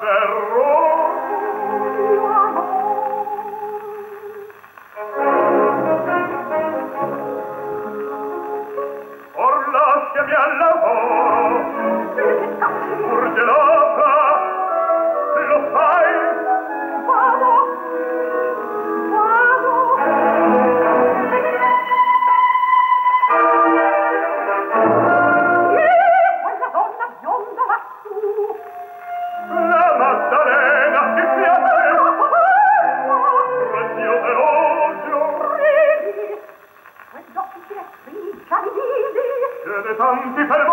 per canti per